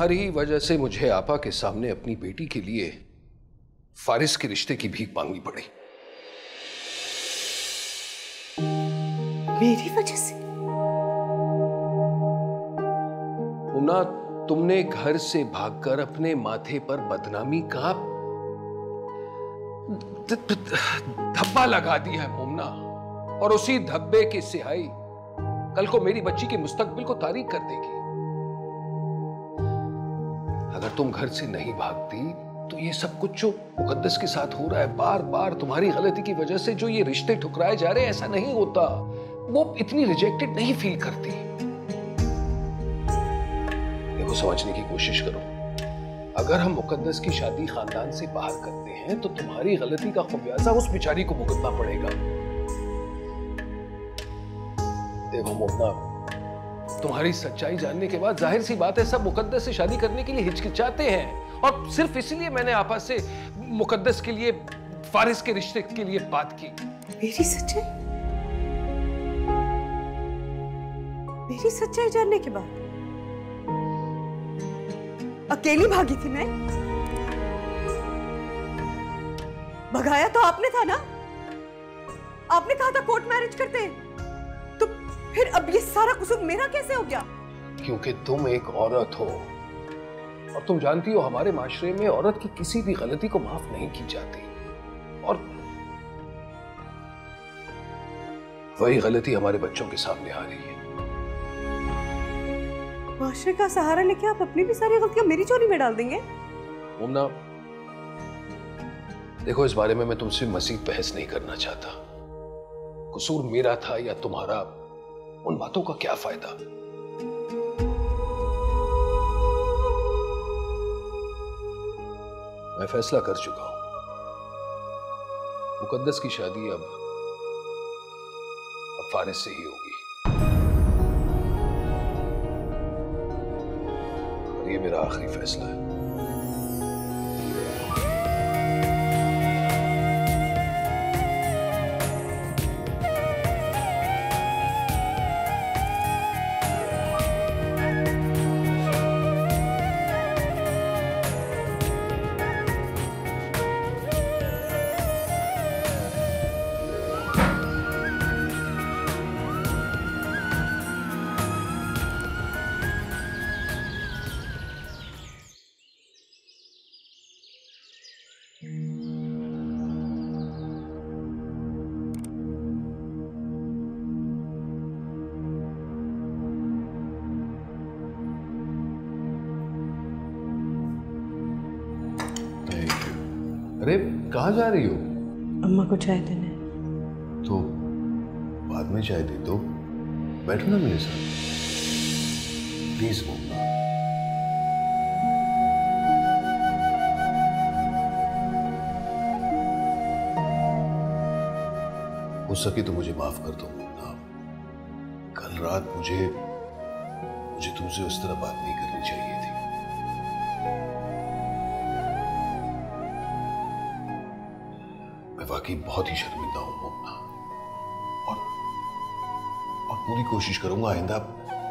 हाँ तुम्हारी वजह से मुझे आपा के सामने अपनी बेटी के लिए फारिस के रिश्ते की भीख मांगनी पड़ी। मेरी वजह से? मुन्ना तुमने घर से भागकर अपने माथे पर बदनामी का धब्बा लगा दिया है मुन्ना और उसी धब्बे की सिहाई कल को मेरी बच्ची के मुस्तकबिल को तारीख कर देगी। अगर तुम घर से नहीं भागती तो ये सब कुछ जो मुकद्दस के साथ हो रहा है बार बार तुम्हारी गलती की वजह से जो ये रिश्ते ठुकराए जा रहे हैं, ऐसा नहीं होता। वो इतनी रिजेक्टेड नहीं फील करती। देखो, समझने की कोशिश करो। अगर हम मुकद्दस की शादी खानदान से बाहर करते हैं तो तुम्हारी गलती का खुमियाजा उस बिचारी को भुगतना पड़ेगा। देखो मुन्ना तुम्हारी सच्चाई जानने के बाद ज़ाहिर सी बात है, सब मुकद्दस से शादी करने के लिए हिचकिचाते हैं। और सिर्फ़ इसलिए मैंने आपा से मुकद्दस के लिए, फारिस के रिश्ते के लिए बात की। मेरी सच्चाई? मेरी सच्चाई जानने के बाद? अकेली भागी थी मैं? भगाया तो आपने था ना? आपने कहा था कोर्ट मैरिज करते हैं। फिर अब ये सारा कसूर मेरा कैसे हो गया? क्योंकि तुम एक औरत हो। और तुम जानती हो हमारे माशरे में औरत की किसी भी गलती को माफ़ नहीं की जाती। और वही गलती हमारे बच्चों के सामने आ रही है। माशरे का सहारा लेके आप अपनी भी सारी गलतियाँ मेरी चोरी में डाल देंगे? मुमना देखो इस बारे में मैं तुमसे मजीद बहस नहीं करना चाहता। कसूर मेरा था या तुम्हारा? उन बातों का क्या फ़ायदा? मैं फैसला कर चुका हूँ। मुकद्दस की शादी अब अब फारिस से ही होगी। और ये मेरा आखिरी फैसला है। अरे कहाँ जा रही हो? अम्मा को चाय देने। तो बाद में चाय दे दो। बैठो ना मेरे साथ। प्लीज़ मोमना हो सके तो मुझे माफ़ कर दो मोमना कल रात मुझे मुझे तुमसे उस तरह बात नहीं करनी चाहिए थी। वाकई बहुत ही शर्मिंदा हूँ मोमना और और पूरी कोशिश करूँगा, आइंदा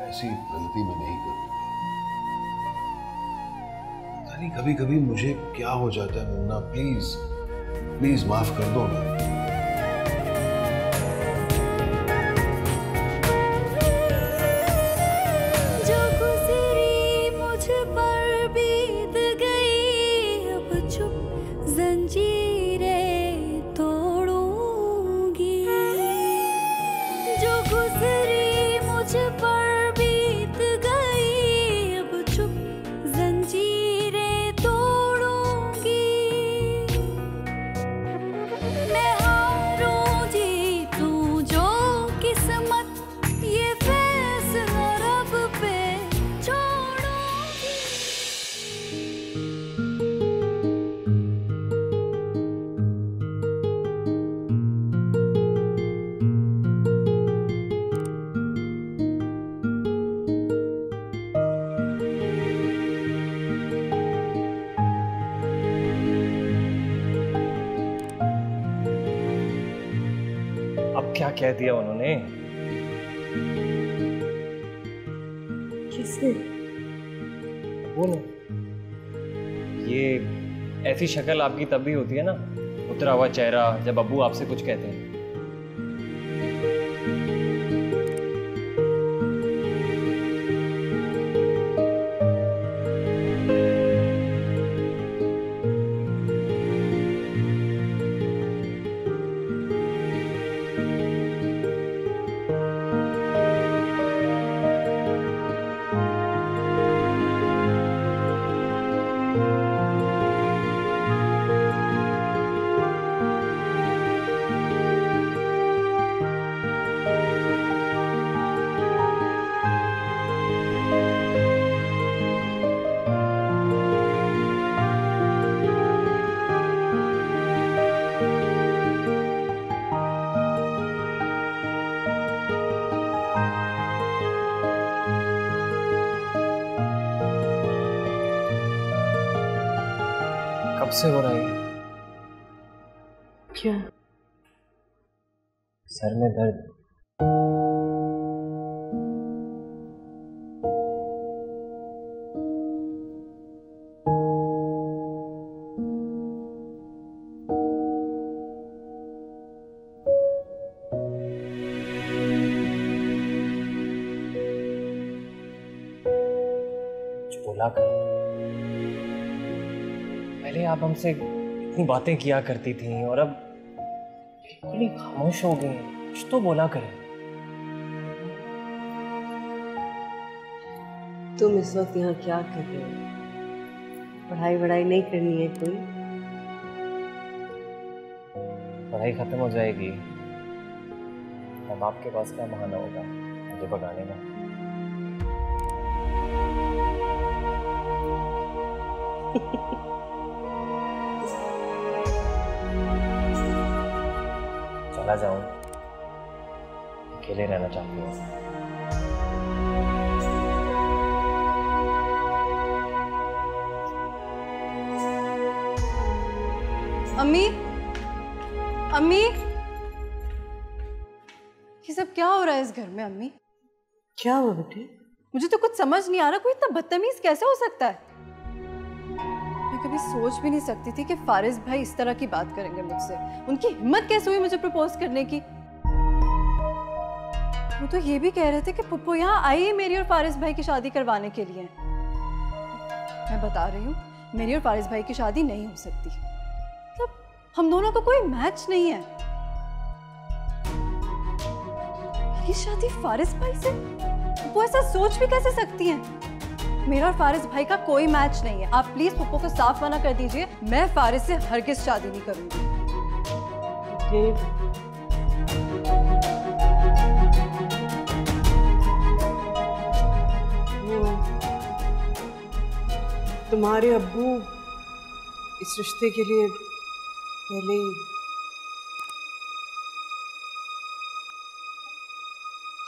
ऐसी गलती में नहीं करूँगा। कभी कभी मुझे क्या हो जाता है मोमना प्लीज़ प्लीज़ माफ़ कर दो ना कह दिया उन्होंने। किसने? बोलो ये ऐसी शक्ल आपकी तब भी होती है ना उतरा हुआ चेहरा जब अबू आपसे कुछ कहते हैं। से हो रहा है। क्या? सर में दर्द। बोला कर पहले आप हमसे इतनी बातें किया करती थी और अब बिल्कुल ही खामोश हो गई कुछ तो बोला करें। तुम इस वक्त यहाँ क्या कर रहे हो? पढ़ाई वढ़ाई नहीं करनी है कोई? पढ़ाई खत्म हो जाएगी। अब आपके पास क्या बहाना होगा? मुझे भगाने का चला जाऊँ अकेले रहना चाहती हूँ अम्मी? अम्मी? ये सब क्या हो रहा है इस घर में अम्मी? क्या हुआ बेटे? मुझे तो कुछ समझ नहीं आ रहा कोई इतना बदतमीज कैसे हो सकता है? कभी सोच भी नहीं सकती थी कि फारिस भाई इस तरह की बात करेंगे मुझसे। उनकी हिम्मत कैसे हुई मुझे प्रपोज करने की? वो तो ये भी कह रहे थे कि पुप्पो यहाँ आई है मेरी और फारिस भाई की शादी करवाने के लिए। मैं बता रही हूँ, मेरी और फारिस भाई की शादी नहीं हो सकती। मतलब हम दोनों का को कोई मैच नहीं है। शादी फारिस भाई से? वो ऐसा सोच भी कैसे सकती हैं? मेरा और फारिस भाई का कोई मैच नहीं है। आप प्लीज़ पप्पो को साफ़ मना कर दीजिए, मैं फारिस से हर किस शादी नहीं करूँगी। तुम्हारे अब्बू इस रिश्ते के लिए पहले ही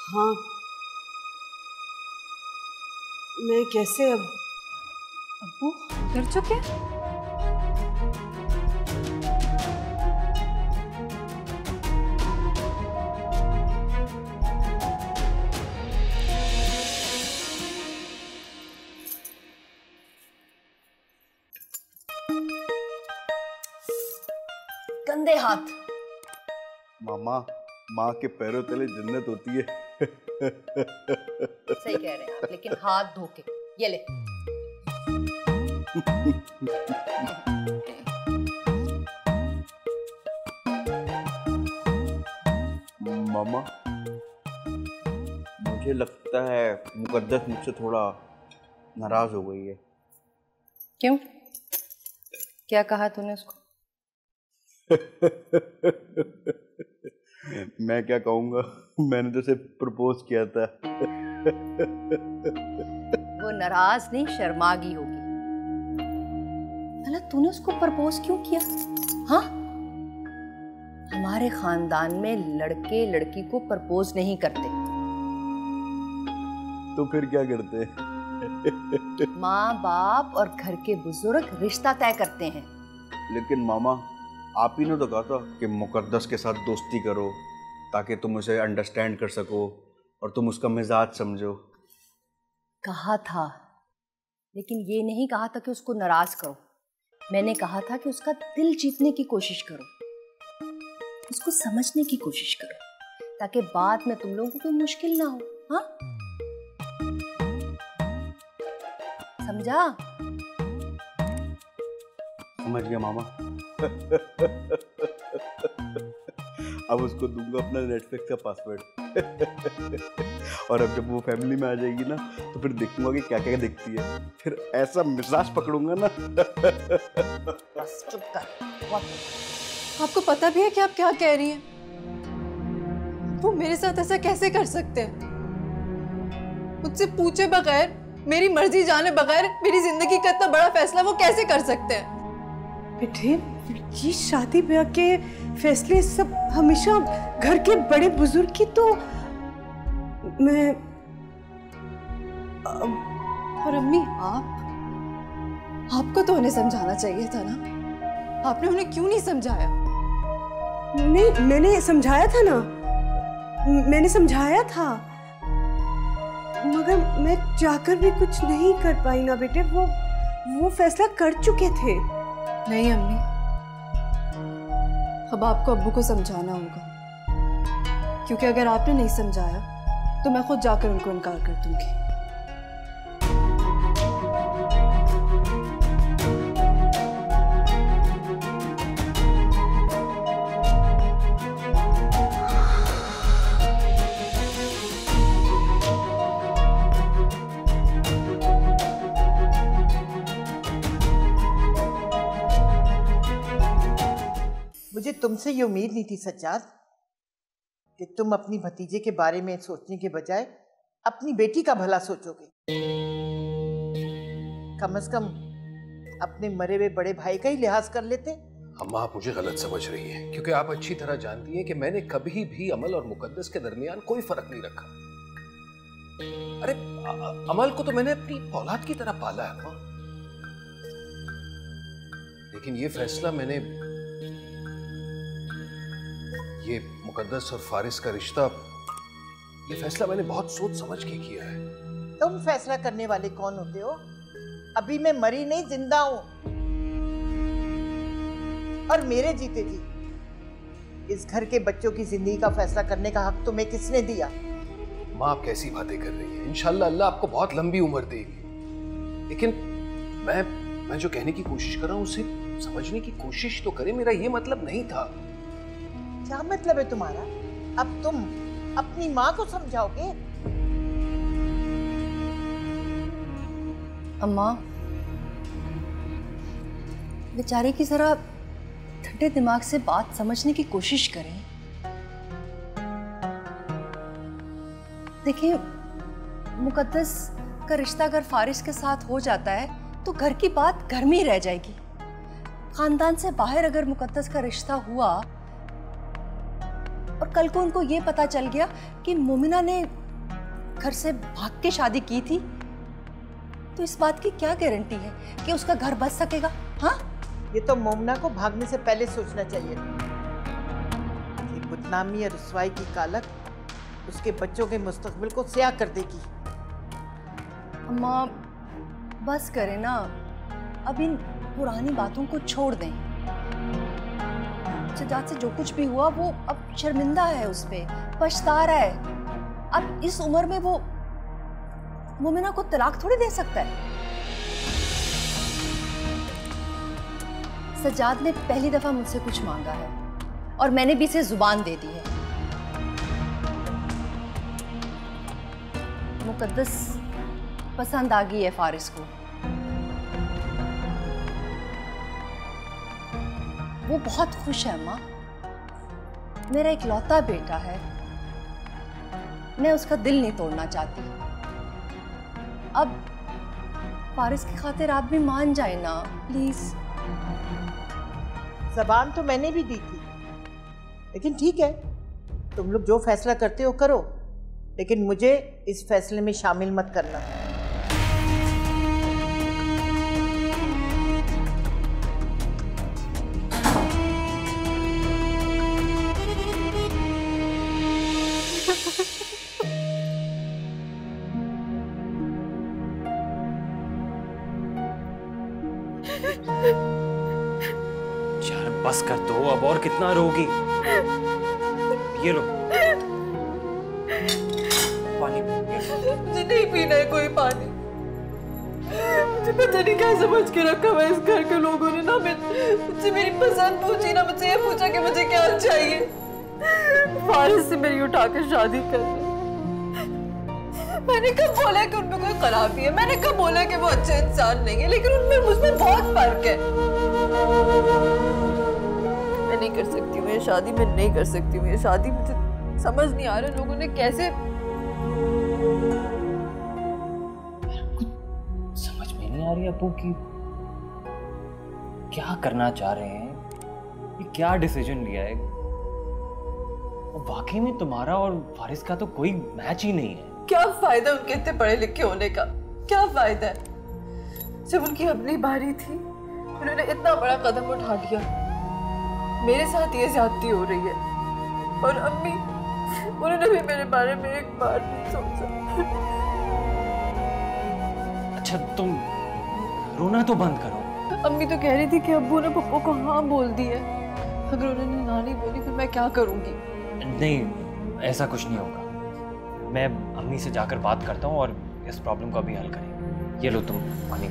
हाँ मैं कैसे अब अब्बू कर चुके गंदे हाथ। मामा माँ के पैरों तले जन्नत होती है। सही कह रहे हैं आप लेकिन हाथ धो के। ये ले। मामा मुझे लगता है मुकद्दस मुझसे थोड़ा नाराज़ हो गई है। क्यों? क्या कहा तूने उसको? मैं क्या कहूँगा? मैंने तो सिर्फ़ प्रपोज किया था। वो नाराज़ नहीं शर्मा गई होगी। भला तूने उसको प्रपोज क्यों किया? हाँ? हमारे खानदान में लड़के लड़की को प्रपोज नहीं करते। तो फिर क्या करते? माँ बाप और घर के बुज़ुर्ग रिश्ता तय करते हैं। लेकिन मामा आप ही ने तो कहा था कि मुकद्दस के साथ दोस्ती करो ताकि तुम उसे अंडरस्टैंड कर सको। और तुम उसका मिजाज समझो। कहा था। लेकिन ये नहीं कहा था कि उसको नाराज़ करो। मैंने कहा था कि उसका दिल जीतने की कोशिश करो। उसको समझने की कोशिश करो। ताकि बाद में तुम लोगों को कोई मुश्किल ना हो। हाँ? समझा? समझ गया मामा। अब उसको दूँगा अपना नेटफ्लिक्स का पासवर्ड और अब जब वो फैमिली में आ जाएगी ना तो फिर देखूँगा कि क्या क्या दिखती है. फिर ऐसा मिजाज पकड़ूँगा ना. बस चुप कर. आपको पता भी है कि आप क्या कह रही हैं? वो मेरे साथ ऐसा कैसे कर सकते हैं? मुझसे पूछे बगैर मेरी मर्ज़ी जाने बगैर मेरी ज़िंदगी का इतना बड़ा फैसला वो कैसे कर सकते हैं? बेटे ये शादी ब्याह के फैसले सब हमेशा घर के बड़े बुज़ुर्ग की तो मैं और अम्मी आप? आपको तो उन्हें समझाना चाहिए था ना? आपने उन्हें क्यों नहीं समझाया? नहीं मैंने समझाया था ना। मैंने समझाया था। मगर मैं चाहकर भी कुछ नहीं कर पाई ना बेटे। वो वो फैसला कर चुके थे। नहीं अम्मी। अब आपको अब्बू को समझाना होगा। क्योंकि अगर आपने नहीं समझाया तो मैं खुद जाकर उनको इनकार कर दूँगी। मुझे तुमसे ये उम्मीद नहीं थी सज्जाद, कि तुम अपनी भतीजे के बारे में सोचने के बजाय अपनी बेटी का भला सोचोगे। कम से कम अपने मरे हुए बड़े भाई का ही लिहाज कर लेते। अम्मा आप मुझे गलत समझ रही हैं, क्योंकि आप अच्छी तरह जानती हैं कि मैंने कभी भी अमल और मुकद्दस के दरमियान कोई फ़र्क नहीं रखा। अरे अमल को तो मैंने अपनी औलाद की तरह पाला है अम्मा लेकिन ये फैसला मैंने ये मुकद्दस और फारिस का रिश्ता ये फैसला मैंने बहुत सोच समझ के किया है। तुम फैसला करने वाले कौन होते हो? अभी मैं मरी नहीं ज़िंदा हूँ। और मेरे जीते जी इस घर के बच्चों की ज़िंदगी का फैसला करने का हक तुम्हें किसने दिया? माँ आप कैसी बातें कर रही हैं? इंशाल्लाह अल्लाह आपको बहुत लंबी उम्र देगी। लेकिन मैं मैं जो कहने की कोशिश कर रहा हूँ उसे समझने की कोशिश तो करें मेरा ये मतलब नहीं था। क्या मतलब है तुम्हारा? अब तुम अपनी माँ को समझाओगे? अम्मा, बेचारे की जरा ठंडे दिमाग से बात समझने की कोशिश करें। देखिए, मुकद्दस का रिश्ता अगर फारिस के साथ हो जाता है तो घर की बात घर में ही रह जाएगी। खानदान से बाहर अगर मुकद्दस का रिश्ता हुआ कल को उनको ये पता चल गया कि मोमिना ने घर से भाग के शादी की थी। तो इस बात की क्या गारंटी है कि उसका घर बच सकेगा? हाँ? ये तो मोमना को भागने से पहले सोचना चाहिए। ये बदनामी और रसवाई की कालक उसके बच्चों के मुस्तकबिल को स्याह कर देगी। अम्मा बस करें ना। अब इन पुरानी बातों को छोड़ दें। सजाद से जो कुछ भी हुआ वो अब शर्मिंदा है उस पर पछता रहा है। अब इस उम्र में वो मुमिना को तलाक थोड़ी दे सकता है। सजाद ने पहली दफ़ा मुझसे कुछ मांगा है और मैंने भी इसे ज़ुबान दे दी है। मुकद्दस पसंद आ गई है फारिस को। वो बहुत खुश है, अम्मा। मेरा इकलौता बेटा है। मैं उसका दिल नहीं तोड़ना चाहती। अब पारिस की खातिर आप भी मान जाए ना, प्लीज़। जबान तो मैंने भी दी थी। लेकिन ठीक है, तुम लोग जो फैसला करते हो करो। लेकिन मुझे इस फैसले में शामिल मत करना। कितना रोगी। ये लो। पानी मुझे नहीं पीना है कोई पानी। मुझे पता नहीं क्या समझ के रखा है इस घर के लोगों ने ना मैं मुझसे मेरी पसंद पूछी ना मुझसे ये पूछा कि मुझे क्या चाहिए। फारिस से मेरी उठा कर शादी कर। मैंने कब बोला कि उनमें कोई खराबी है? मैंने कब बोला कि वो अच्छे इंसान नहीं है? लेकिन उनमें मुझमें बहुत फ़र्क है। मैं नहीं कर सकती हूँ ये शादी मैं नहीं कर सकती हूँ ये शादी मुझे समझ नहीं आ रहा लोगों ने कैसे समझ में नहीं आ रही अबू की। क्या करना चाह रहे हैं? ये क्या डिसीज़न लिया है? और वाकई में तुम्हारा और फारिस का तो कोई मैच ही नहीं है। क्या फ़ायदा उनके इतने पढ़े लिखे होने का? क्या फ़ायदा है? जब उनकी अपनी बारी थी उन्होंने इतना बड़ा कदम उठा लिया। मेरे साथ ये ज्यादती हो रही है। और अम्मी उन्होंने भी मेरे बारे में एक बार नहीं सोचा। अच्छा तुम रोना तो बंद करो। अम्मी तो कह रही थी कि अब्बू ने पप्पू को हाँ बोल दी है। अगर उन्होंने ना नहीं बोली फिर मैं क्या करूँगी? नहीं ऐसा कुछ नहीं होगा। मैं अम्मी से जाकर बात करता हूँ और इस प्रॉब्लम का भी हल करेंगे। ये लो तुम पानी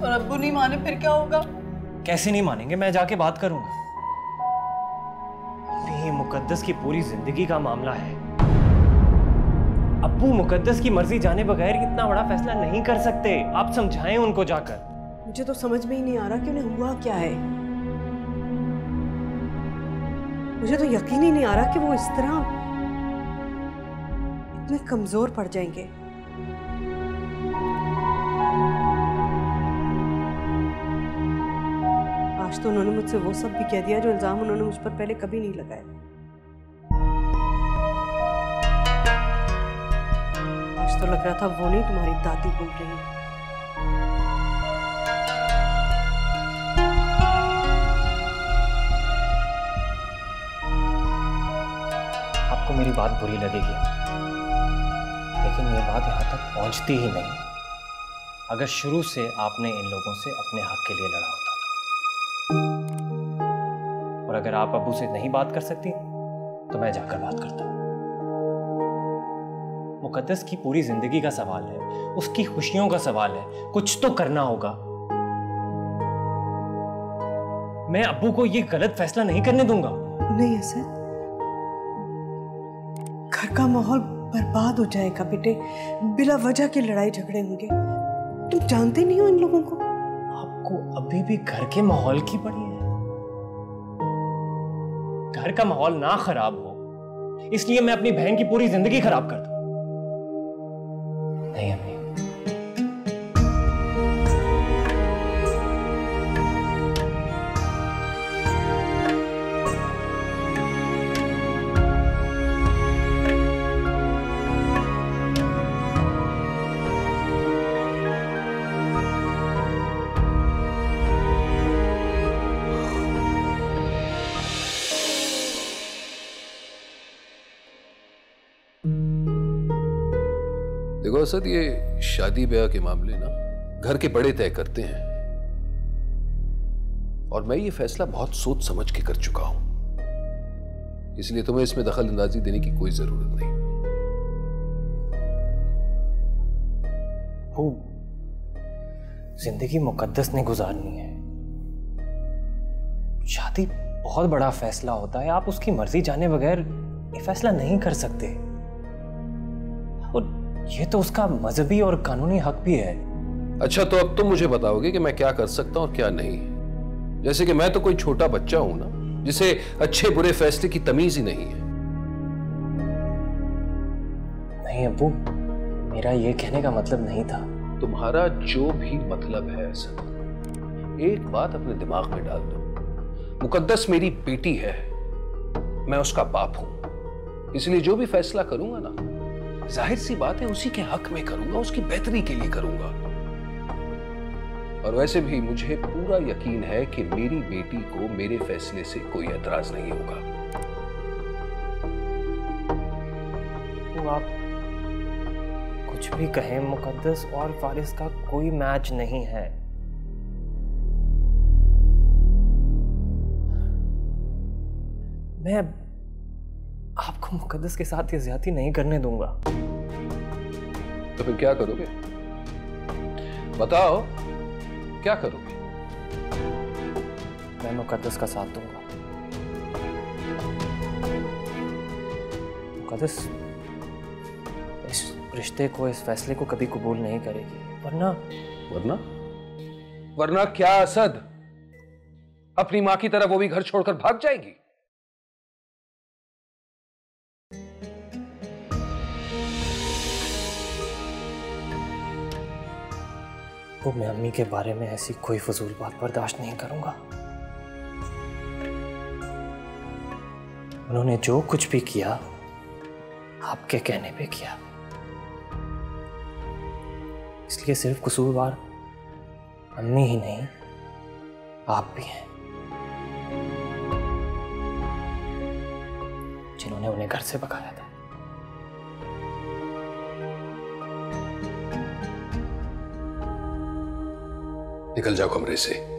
और अब्बू नहीं माने फिर क्या होगा? कैसे नहीं मानेंगे? मैं जाके बात करूँगा। अभी मुकद्दस की पूरी ज़िंदगी का मामला है। अब्बू मुकद्दस की मर्ज़ी जाने बगैर इतना बड़ा फैसला नहीं कर सकते। आप समझाएँ उनको जाकर। मुझे तो समझ में ही नहीं आ रहा कि उन्हें हुआ क्या है। मुझे तो यकीन ही नहीं आ रहा कि वो इस तरह इतने कमज़ोर पड़ जाएँगे। आज तो उन्होंने मुझसे वो सब भी कह दिया जो इल्ज़ाम उन्होंने मुझ पर पहले कभी नहीं लगाए। आज तो लग रहा था वो नहीं तुम्हारी दादी बोल रही है। आपको मेरी बात बुरी लगेगी। लेकिन ये बात यहाँ तक पहुँचती ही नहीं। अगर शुरू से आपने इन लोगों से अपने हक के लिए लड़ा तो और अगर आप अबू से नहीं बात कर सकती तो मैं जाकर बात करता हूँ। मुकद्दस की पूरी ज़िंदगी का सवाल है उसकी खुशियों का सवाल है कुछ तो करना होगा। मैं अब्बू को ये गलत फैसला नहीं करने दूँगा। नहीं असद घर का माहौल बर्बाद हो जाएगा बेटे बिला वजह के लड़ाई झगड़े होंगे। तुम जानते नहीं हो इन लोगों को? आपको अभी भी घर के माहौल की पड़ी है घर का माहौल ना खराब हो, इसलिए मैं अपनी बहन की पूरी ज़िंदगी खराब कर दूँ। असद ये शादी ब्याह के मामले ना घर के बड़े तय करते हैं। और मैं ये फैसला बहुत सोच समझ के कर चुका हूँ। इसलिए तुम्हें इसमें दखल अंदाजी देने की कोई ज़रूरत नहीं। वो ज़िंदगी मुकद्दस ने गुजारनी है। शादी बहुत बड़ा फैसला होता है। आप उसकी मर्ज़ी जाने बगैर ये फैसला नहीं कर सकते। और ये तो उसका मजहबी और कानूनी हक भी है। अच्छा तो अब तुम मुझे बताओगे कि मैं क्या कर सकता हूँ और क्या नहीं। जैसे कि मैं तो कोई छोटा बच्चा हूँ ना जिसे अच्छे बुरे फैसले की तमीज ही नहीं है। नहीं अब्बू मेरा ये कहने का मतलब नहीं था। तुम्हारा जो भी मतलब है असद एक बात अपने दिमाग में डाल दो। मुकद्दस मेरी बेटी है मैं उसका बाप हूँ। इसलिए जो भी फैसला करूँगा ना ज़ाहिर सी बात है, उसी के हक में करूँगा, उसकी बेहतरी के लिए करूँगा। और वैसे भी मुझे पूरा यकीन है कि मेरी बेटी को मेरे फैसले से कोई एतराज़ नहीं होगा। तो आप कुछ भी कहें, मुकद्दस और फारिस का कोई मैच नहीं है। मैं आपको मुकदस के साथ ये ज़्यादा नहीं करने दूँगा। तो फिर क्या करोगे? बताओ क्या करोगे? मैं मुकदस का साथ दूँगा। मुकदस इस रिश्ते को इस फैसले को कभी कबूल नहीं करेगी। वरना वरना? वरना क्या असद? अपनी माँ की तरह वो भी घर छोड़कर भाग जाएगी? वो मैं अम्मी के बारे में ऐसी कोई फजूल बात बर्दाश्त नहीं करूँगा। उन्होंने जो कुछ भी किया, आपके कहने पे किया। इसलिए सिर्फ़ कसूरवार अम्मी ही नहीं, आप भी हैं। जिन्होंने उन्हें घर से भगाया। निकल जाओ कमरे से।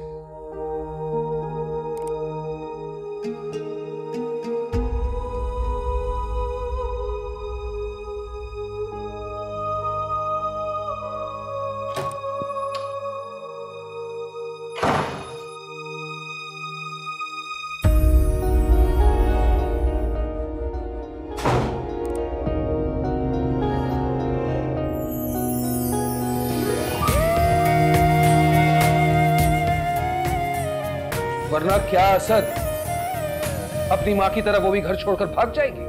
असद अपनी माँ की तरह वो भी घर छोड़कर भाग जाएगी।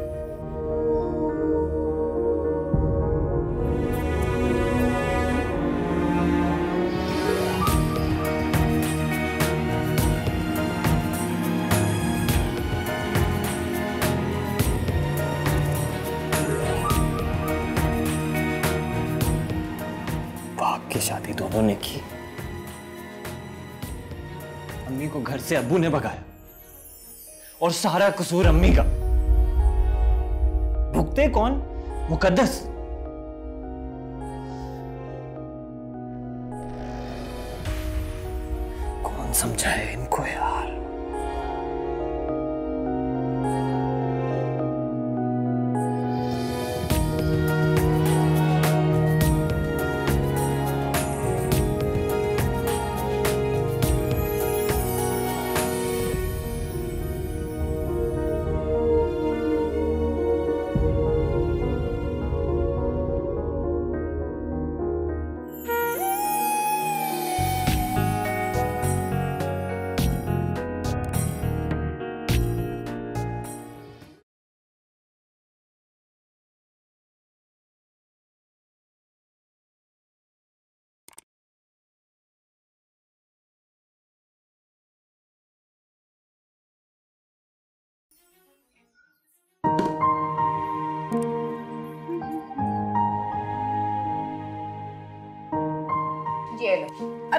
से अबू ने भगाया। और सारा कसूर अम्मी का। भुगते कौन? मुकद्दस। कौन समझाए इनको यार?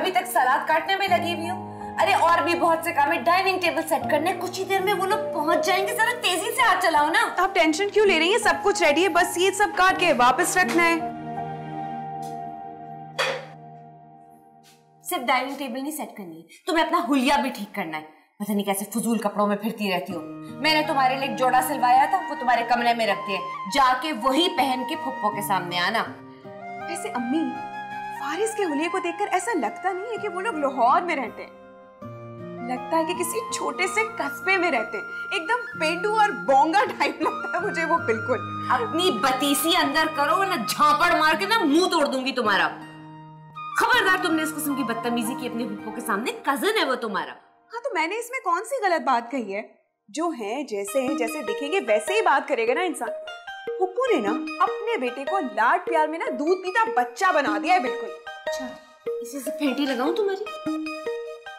अभी तक सलाद काटने में लगी हुई हूँ। अरे और भी बहुत से काम है। डाइनिंग टेबल सेट करने कुछ ही देर में वो लोग पहुँच जाएँगे। जरा तेज़ी से हाथ चलाओ ना। आप टेंशन क्यों ले रही हैं? सब कुछ रेडी है। बस ये सब काट के वापस रखना है। सिर्फ़ डाइनिंग टेबल नहीं सेट करनी है। तुम्हें अपना हुलिया भी ठीक करना है। पता नहीं कैसे फजूल कपड़ों में फिरती रहती हो। मैंने तुम्हारे लिए एक जोड़ा सिलवाया था। वो तुम्हारे कमरे में रख दिए जाके वही पहन के फुप्पो के सामने आना। वैसे अम्मी फारिस के हुलिये को देखकर ऐसा लगता नहीं है कि वो लोग लाहौर में रहते हैं। लगता है कि किसी छोटे से कस्बे में रहते हैं। एकदम पेंडू और बोंगा टाइप लगता है मुझे वो बिल्कुल। अपनी बतीसी अंदर करो वरना झापड़ मार के ना मुँह तोड़ दूँगी तुम्हारा। खबरदार तुमने इस किस्म की बदतमीजी की अपने फुप्पो के सामने। कज़न है वो तुम्हारा। हाँ तो मैंने इसमें कौन सी गलत बात कही है? जो है जैसे है जैसे दिखेंगे वैसे ही बात करेगा ना इंसान। हुप्पू ने ना अपने बेटे को लाड प्यार में ना दूध पीता बच्चा बना दिया है बिल्कुल। अच्छा इसे से फेंटी लगाऊँ तुम्हारी?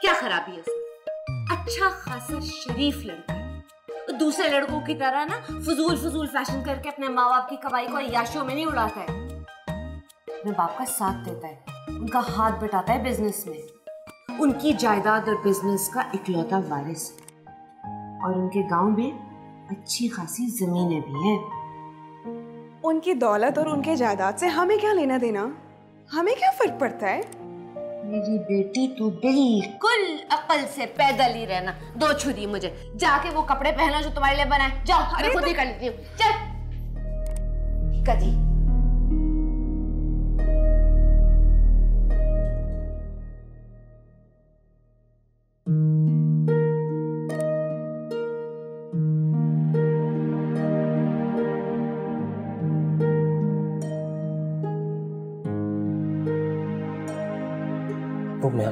क्या खराबी है उसमें? अच्छा खासा शरीफ लड़का दूसरे लड़कों की तरह ना फजूल फजूल फ़ैशन करके अपने माँ बाप की कमाई को अयाशियों में नहीं उड़ाता है। अपने बाप का साथ देता है, उनका हाथ बटाता है बिज़नेस में। उनकी जायदाद और बिज़नेस का इकलौता वारिस। और उनके गाँव में अच्छी खासी जमीनें भी हैं। उनकी दौलत और उनके जायदाद से हमें क्या लेना देना? हमें क्या फ़र्क पड़ता है? मेरी बेटी तू बिल्कुल अकल से पैदल ही रहना। दो छुरी मुझे। जाके वो कपड़े पहनो जो तुम्हारे लिए बनाए जाओ मैं खुद ही कर लेती हूँ। चल। कदी।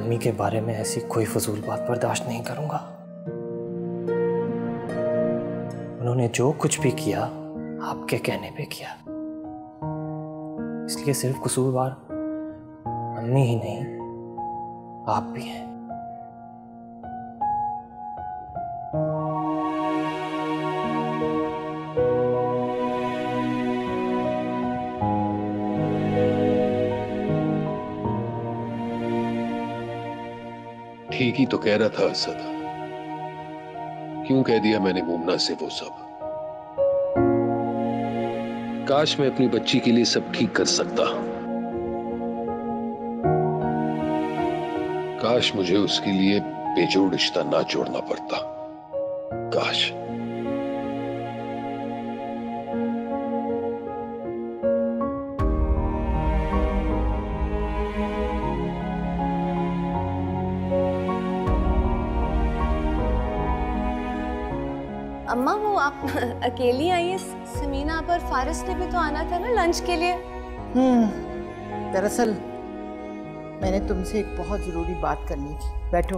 वो मैं अम्मी के बारे में ऐसी कोई फजूल बात बर्दाश्त नहीं करूँगा। उन्होंने जो कुछ भी किया, आपके कहने पे किया। इसलिए सिर्फ़ कसूरवार, अम्मी ही नहीं, आप भी हैं। ठीक ही तो कह रहा था असद क्यों कह दिया मैंने मुमना से वो सब? काश मैं अपनी बच्ची के लिए सब ठीक कर सकता। काश मुझे उसके लिए बेजोड़ रिश्ता ना जोड़ना पड़ता। काश। अकेली आई है समीना पर फारिस ने भी तो आना था ना लंच के लिए। हम्म दरअसल मैंने तुमसे एक बहुत ज़रूरी बात करनी थी। बैठो।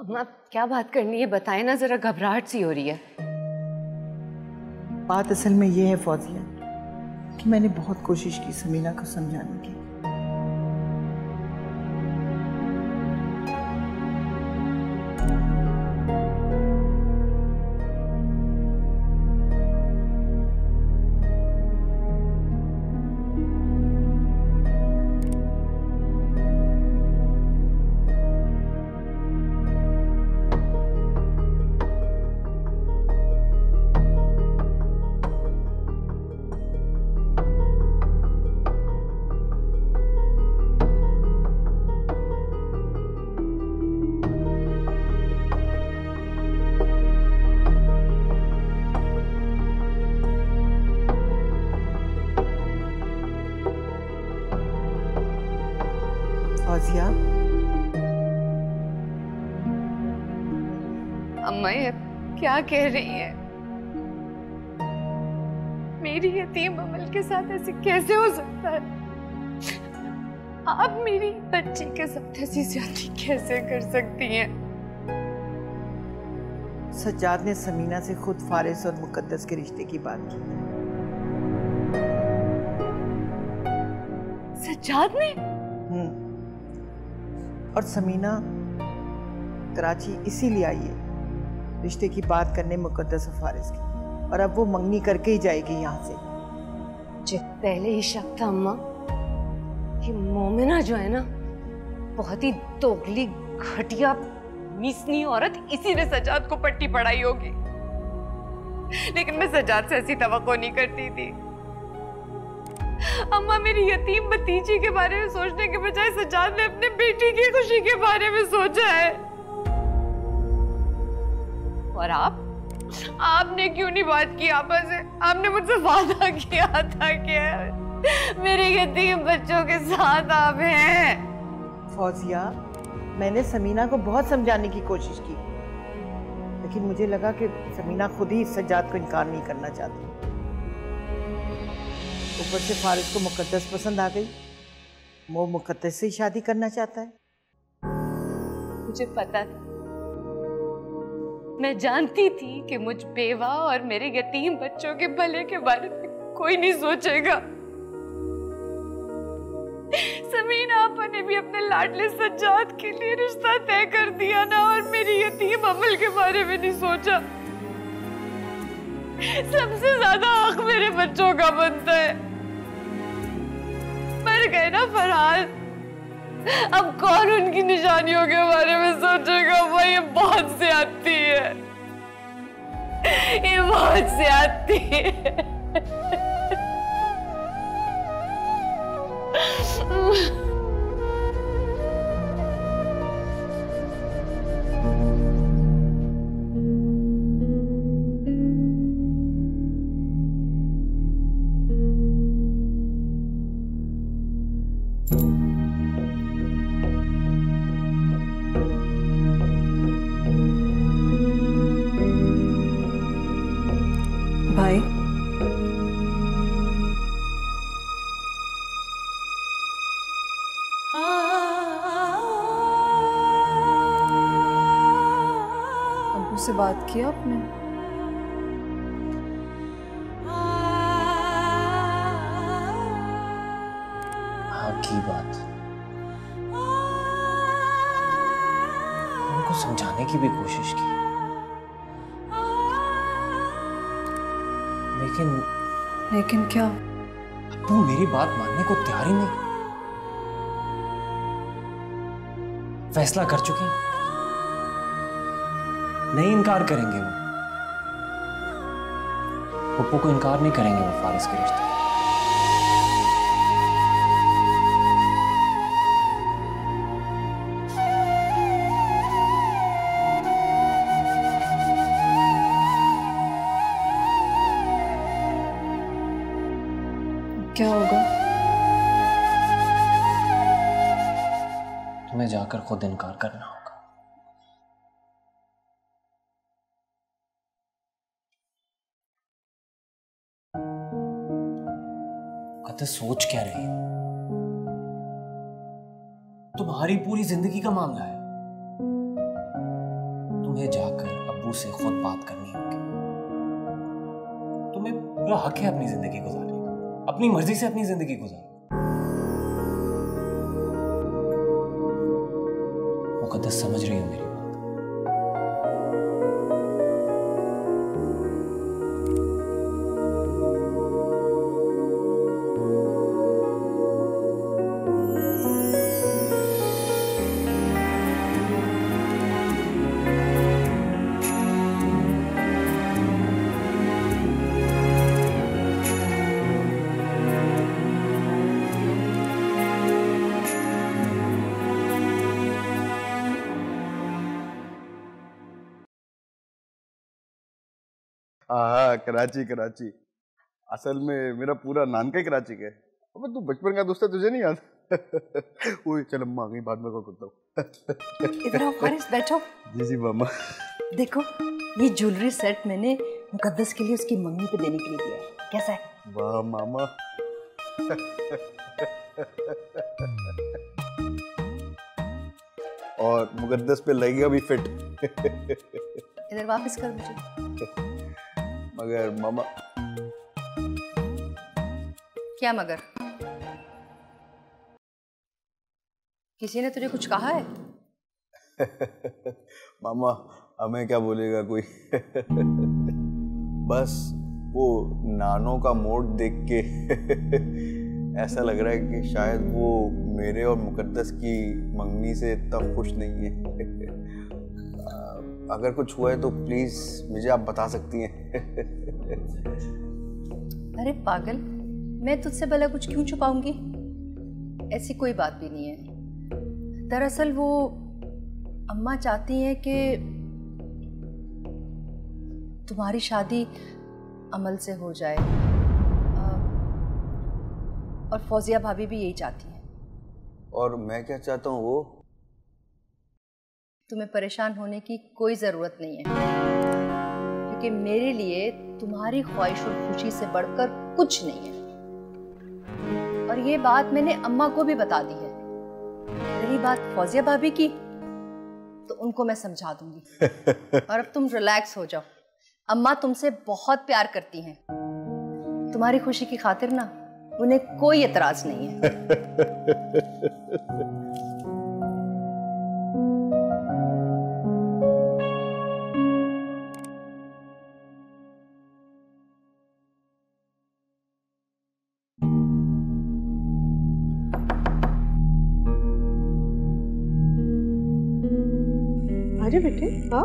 अम्मा क्या बात करनी है बताए ना जरा घबराहट सी हो रही है। बात असल में ये है फौजिया कि मैंने बहुत कोशिश की समीना को समझाने की। कह रही है। मेरी यतीम अमल के साथ ऐसे कैसे हो सकता है? आप मेरी बच्ची के साथ ऐसी ज्यादती कैसे कर सकती हैं? सज्जाद ने समीना से खुद फारिस और मुकद्दस के रिश्ते की बात की। सज्जाद ने? हम्म। और समीना कराची इसीलिए आई है रिश्ते की बात करने मुकद्दस और की। और अब वो मंगनी करके ही जाएगी यहाँ से। मुझे पहले ही शक था, अम्मा, कि मोमिना जो है ना, बहुत ही दोगली, घटिया, मीसनी औरत इसी ने सजाद को पट्टी पढ़ाई होगी। लेकिन मैं सजाद से ऐसी तवक्को नहीं करती थी। अम्मा, मेरी यतीम भतीजी के बारे में सोचने के बजाय सजाद ने अपने बेटी की खुशी के बारे में सोचा है। और आप? आपने क्यों नहीं बात की आपस में? आपने मुझसे वादा किया था कि मेरे यतीम बच्चों के साथ आप हैं। फौजिया मैंने समीना को बहुत समझाने की कोशिश की लेकिन मुझे लगा कि समीना खुद ही इस सज्जाद को इनकार नहीं करना चाहती। ऊपर से फारिस को मुकद्दस पसंद आ गई। वो मुकद्दस से ही शादी करना चाहता है। मुझे पता था। मैं जानती थी कि मुझ बेवा और मेरे यतीम बच्चों के भले के बारे में कोई नहीं सोचेगा। समीना आपा ने भी अपने लाडले सज्जाद के लिए रिश्ता तय कर दिया ना और मेरी यतीम अमल के बारे में नहीं सोचा। सबसे ज़्यादा हक मेरे बच्चों का बनता है। मर गए ना फरहाद अब कौन उनकी निशानियों के बारे में सोचेगा भाई ये बहुत ज्यादती है ये बहुत ज्यादती है Mm-hmm. बात किया आपने? हाँ की बात? उनको समझाने की भी कोशिश की। लेकिन लेकिन क्या? वो मेरी बात मानने को तैयार ही नहीं। फैसला कर चुके हैं। नहीं इनकार करेंगे वो। पप्पू को इनकार नहीं करेंगे वो फारिस के रिश्ते। क्या होगा? तुम्हें जाकर खुद इनकार करना। कहते सोच क्या रही हो? तुम्हारी पूरी ज़िंदगी का मामला है। तुम्हें जाकर अबू से खुद बात करनी होगी। तुम्हें पूरा हक है अपनी ज़िंदगी गुजारने का। अपनी मर्ज़ी से अपनी ज़िंदगी गुजार। मुकद्दस समझ रही हो मेरी? कराची कराची। असल में मेरा पूरा नानका ही कराची का। है अबे तू बचपन का दोस्त है तुझे नहीं याद? ओए चल अम्मा आ गई बाद में कॉल करता हूँ? इधर आओ फारिस बैठो। जी जी मामा। देखो ये ज्वेलरी सेट मैंने मुकद्दस के लिए उसकी मम्मी पे देने के लिए दिया है। कैसा है? वाह मामा। और मुकद्दस पे लगेगा भी फिट इधर वापस कर मुझे। मगर मामा क्या मगर? किसी ने तुझे कुछ कहा है? मामा हमें क्या बोलेगा कोई? बस वो नानों का मोड देख के ऐसा लग रहा है कि शायद वो मेरे और मुकद्दस की मंगनी से इतना खुश नहीं है। अगर कुछ हुआ है तो प्लीज़ मुझे आप बता सकती हैं। अरे पागल मैं तुझसे भला कुछ क्यों छुपाऊँगी? ऐसी कोई बात भी नहीं है। दरअसल वो अम्मा चाहती हैं कि तुम्हारी शादी अमल से हो जाए। और फौजिया भाभी भी यही चाहती हैं। और मैं क्या चाहता हूँ वो? तुम्हें परेशान होने की कोई ज़रूरत नहीं है। क्योंकि मेरे लिए तुम्हारी ख्वाहिश और खुशी से बढ़कर कुछ नहीं है। और ये बात मैंने अम्मा को भी बता दी है। रही बात फौजिया भाभी की तो उनको मैं समझा दूँगी। और अब तुम रिलैक्स हो जाओ। अम्मा तुमसे बहुत प्यार करती हैं। तुम्हारी खुशी की खातिर ना उन्हें कोई एतराज़ नहीं है। अरे बेटे? हाँ।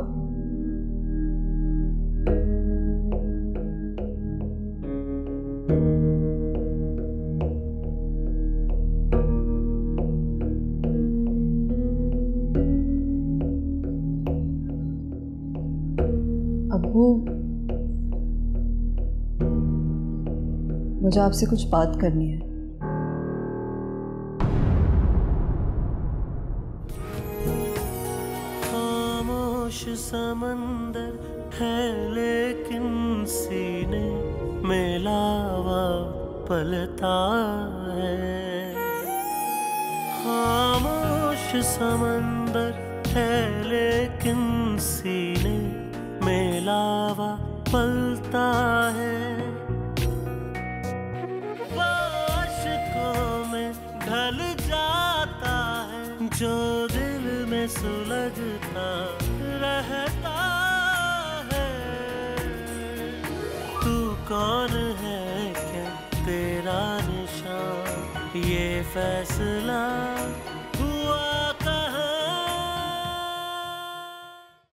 अब्बू मुझे आपसे कुछ बात करनी है। समंदर है लेकिन सीने में पलता है। खामोश समंदर है क्या